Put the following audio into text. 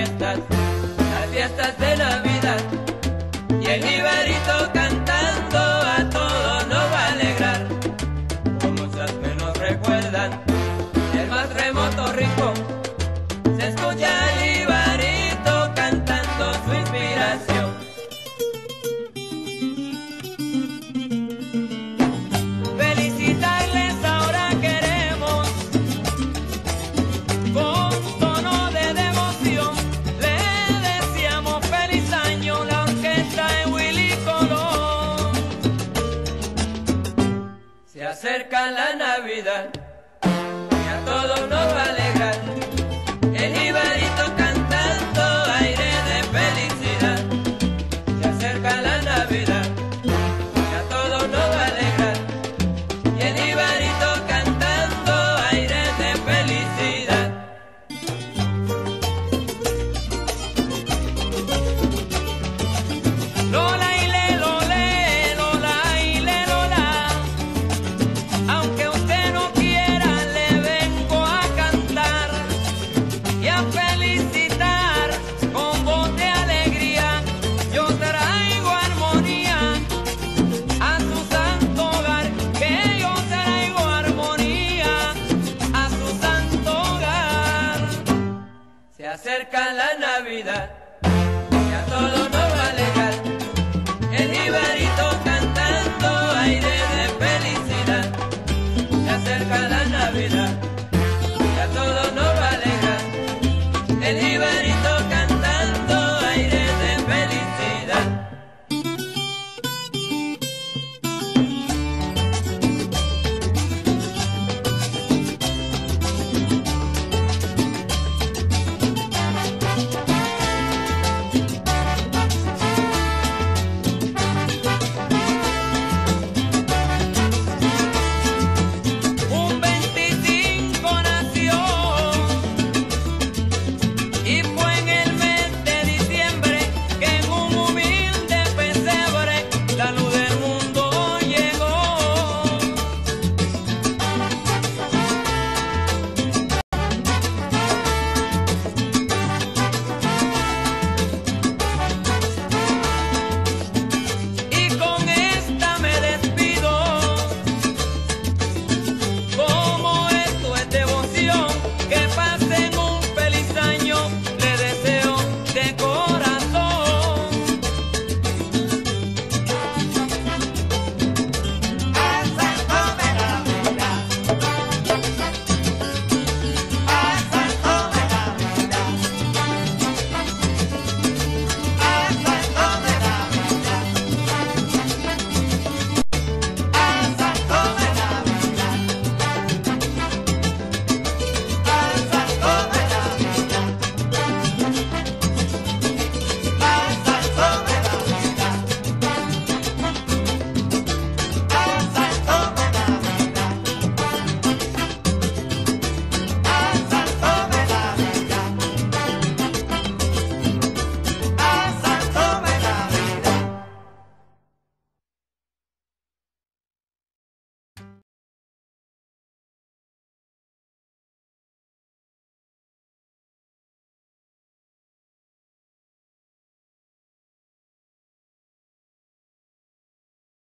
fiestas, las fiestas de la vida. Se acerca la Navidad y a todos nos vale. la Navidad y a todos nos va a alejar. El Ibarito cantando aire de felicidad. Se acerca la Navidad y a todos nos va a. El Ibarito